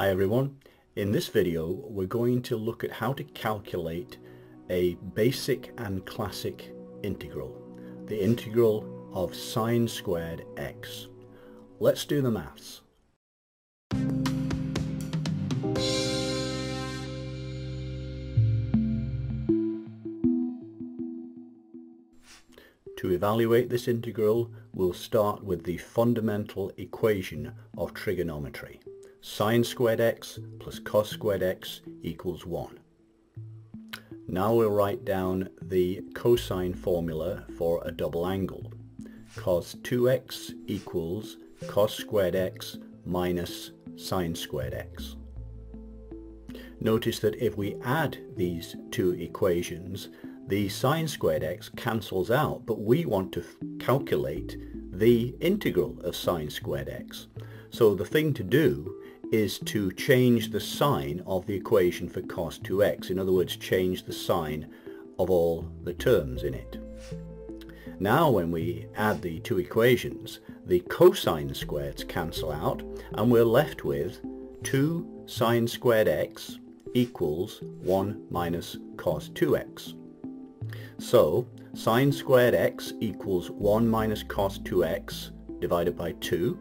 Hi everyone. In this video we're going to look at how to calculate a basic and classic integral, the integral of sine squared x. Let's do the maths. To evaluate this integral, we'll start with the fundamental equation of trigonometry sine squared x plus cos squared x equals 1. Now we'll write down the cosine formula for a double angle. Cos 2x equals cos squared x minus sine squared x. Notice that if we add these two equations, the sine squared x cancels out, but we want to calculate the integral of sine squared x. So the thing to do is to change the sign of the equation for cos 2x. In other words, change the sign of all the terms in it. Now when we add the two equations, the cosine squareds cancel out and we're left with 2 sine squared x equals 1 minus cos 2x. So sine squared x equals 1 minus cos 2x divided by 2,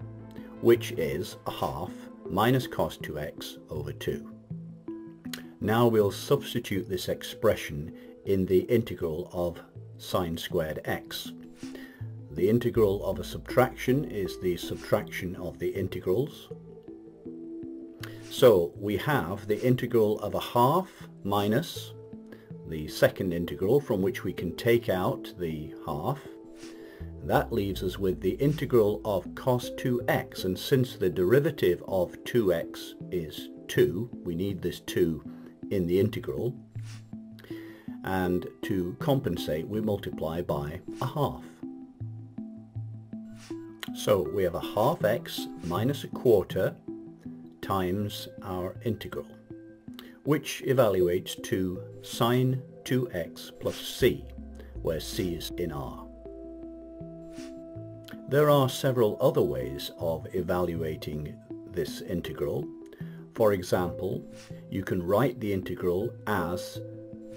which is a half minus cos 2x over 2. Now we'll substitute this expression in the integral of sine squared x. The integral of a subtraction is the subtraction of the integrals. So we have the integral of a half minus the second integral from which we can take out the half that leaves us with the integral of cos 2x and since the derivative of 2x is 2, we need this 2 in the integral and to compensate we multiply by a half. So we have a half x minus a quarter times our integral which evaluates to sine 2x plus c where c is in R. There are several other ways of evaluating this integral. For example, you can write the integral as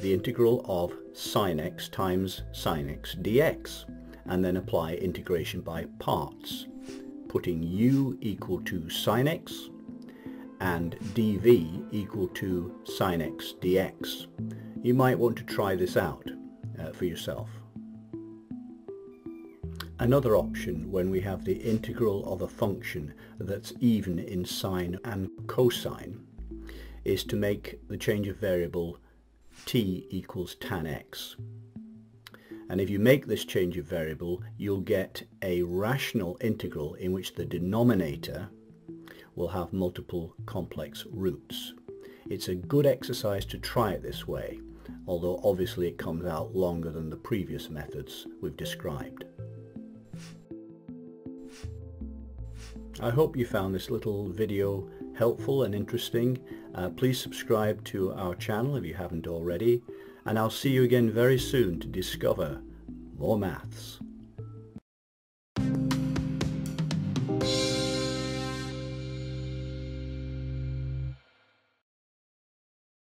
the integral of sine x times sine x dx and then apply integration by parts, putting u equal to sine x and dv equal to sine x dx. You might want to try this out uh, for yourself. Another option when we have the integral of a function that's even in sine and cosine is to make the change of variable t equals tan x. And if you make this change of variable, you'll get a rational integral in which the denominator will have multiple complex roots. It's a good exercise to try it this way, although obviously it comes out longer than the previous methods we've described. I hope you found this little video helpful and interesting. Uh, please subscribe to our channel if you haven't already and I'll see you again very soon to discover more maths.